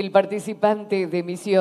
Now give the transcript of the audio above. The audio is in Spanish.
El participante de Misiones.